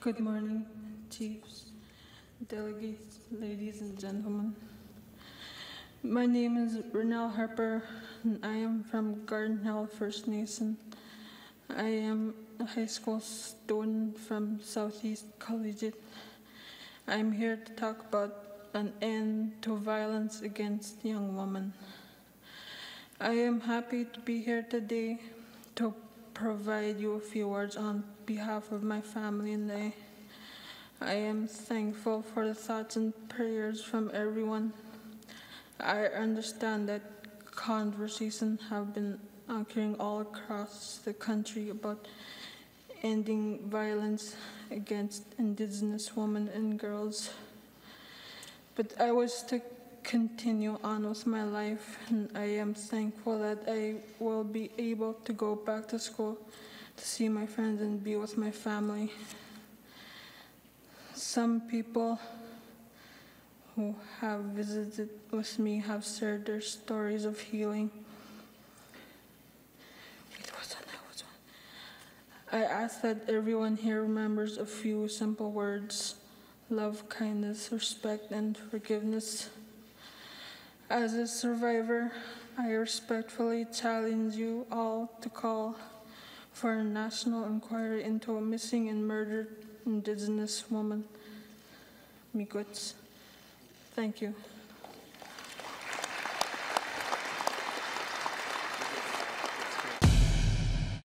Good morning, chiefs, delegates, ladies and gentlemen. My name is Rinelle Harper, and I am from Garden Hill First Nation. I am a high school student from Southeast Collegiate. I'm here to talk about an end to violence against young women. I am happy to be here today to provide you a few words on behalf of my family and I. I am thankful for the thoughts and prayers from everyone. I understand that conversations have been occurring all across the country about ending violence against indigenous women and girls. But I was to continue on with my life, and I am thankful that I will be able to go back to school to see my friends and be with my family. Some people who have visited with me have shared their stories of healing. I ask that everyone here remembers a few simple words love, kindness, respect, and forgiveness. As a survivor, I respectfully challenge you all to call for a national inquiry into a missing and murdered Indigenous woman, Miigwech. Thank you.